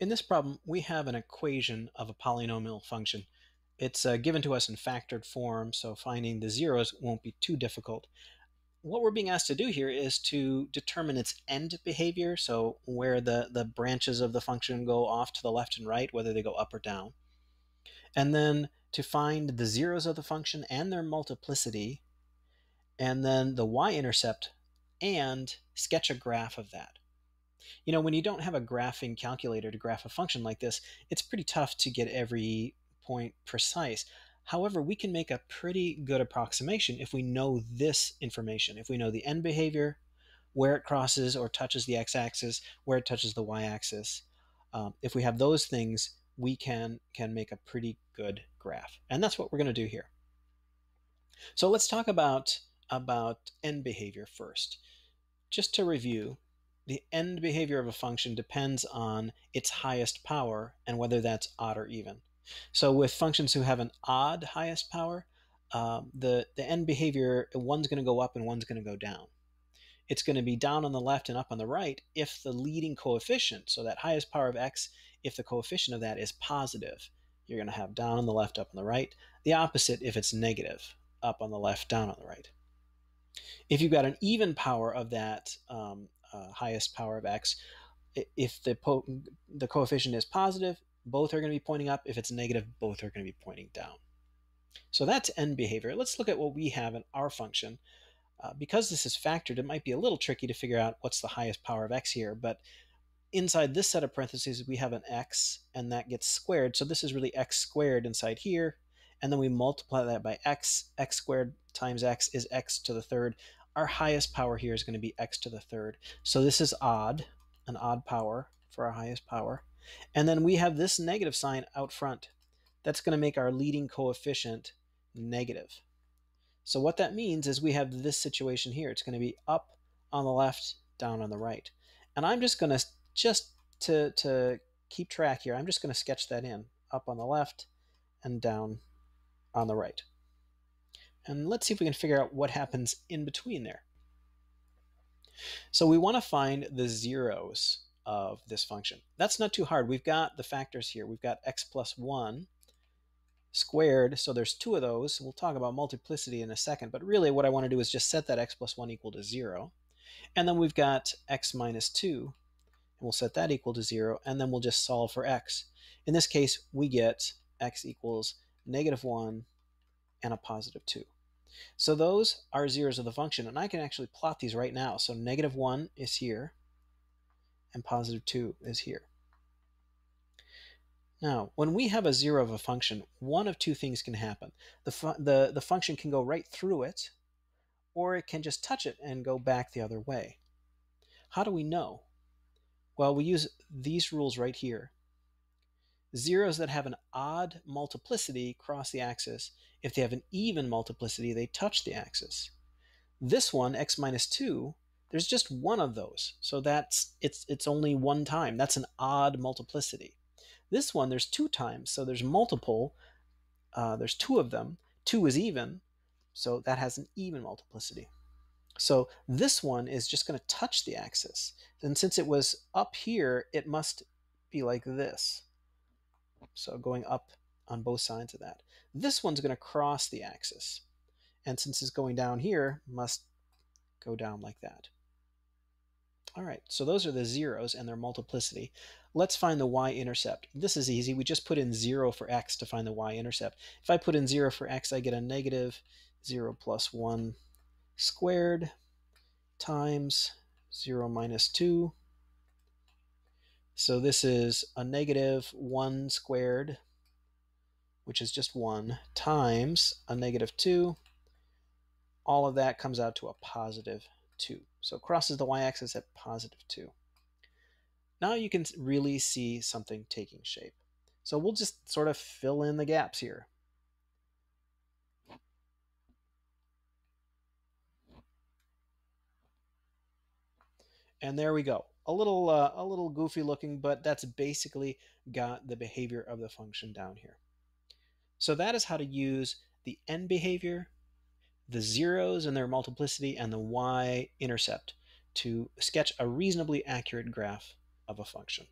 In this problem, we have an equation of a polynomial function. It's uh, given to us in factored form, so finding the zeros won't be too difficult. What we're being asked to do here is to determine its end behavior, so where the, the branches of the function go off to the left and right, whether they go up or down. And then to find the zeros of the function and their multiplicity, and then the y-intercept, and sketch a graph of that. You know, when you don't have a graphing calculator to graph a function like this, it's pretty tough to get every point precise. However, we can make a pretty good approximation if we know this information. If we know the end behavior, where it crosses or touches the x-axis, where it touches the y-axis. Um, if we have those things, we can, can make a pretty good graph. And that's what we're going to do here. So let's talk about, about end behavior first. Just to review, the end behavior of a function depends on its highest power and whether that's odd or even. So with functions who have an odd highest power, um, the, the end behavior, one's going to go up and one's going to go down. It's going to be down on the left and up on the right if the leading coefficient, so that highest power of x, if the coefficient of that is positive, you're going to have down on the left, up on the right. The opposite if it's negative, up on the left, down on the right. If you've got an even power of that um, uh, highest power of x. If the, the coefficient is positive, both are going to be pointing up. If it's negative, both are going to be pointing down. So that's end behavior. Let's look at what we have in our function. Uh, because this is factored, it might be a little tricky to figure out what's the highest power of x here, but inside this set of parentheses, we have an x, and that gets squared. So this is really x squared inside here, and then we multiply that by x. x squared times x is x to the third our highest power here is going to be x to the third. So this is odd, an odd power for our highest power. And then we have this negative sign out front. That's going to make our leading coefficient negative. So what that means is we have this situation here. It's going to be up on the left, down on the right. And I'm just going to, just to, to keep track here, I'm just going to sketch that in. Up on the left and down on the right. And let's see if we can figure out what happens in between there. So we want to find the zeros of this function. That's not too hard. We've got the factors here. We've got x plus 1 squared, so there's two of those. We'll talk about multiplicity in a second, but really what I want to do is just set that x plus 1 equal to 0. And then we've got x minus 2, and we'll set that equal to 0, and then we'll just solve for x. In this case, we get x equals negative 1 and a positive 2. So those are zeros of the function, and I can actually plot these right now. So negative 1 is here, and positive 2 is here. Now, when we have a zero of a function, one of two things can happen. The, the, the function can go right through it, or it can just touch it and go back the other way. How do we know? Well, we use these rules right here. Zeros that have an odd multiplicity cross the axis. If they have an even multiplicity, they touch the axis. This one, x minus 2, there's just one of those. So that's it's it's only one time. That's an odd multiplicity. This one, there's two times. So there's multiple. Uh, there's two of them. 2 is even. So that has an even multiplicity. So this one is just going to touch the axis. And since it was up here, it must be like this. So going up on both sides of that. This one's going to cross the axis. And since it's going down here, must go down like that. All right, so those are the zeros and their multiplicity. Let's find the y-intercept. This is easy. We just put in 0 for x to find the y-intercept. If I put in 0 for x, I get a negative 0 plus 1 squared times 0 minus 2 so this is a negative 1 squared, which is just 1, times a negative 2. All of that comes out to a positive 2. So it crosses the y-axis at positive 2. Now you can really see something taking shape. So we'll just sort of fill in the gaps here. And there we go a little uh, a little goofy looking, but that's basically got the behavior of the function down here. So that is how to use the end behavior, the zeros and their multiplicity, and the y-intercept to sketch a reasonably accurate graph of a function.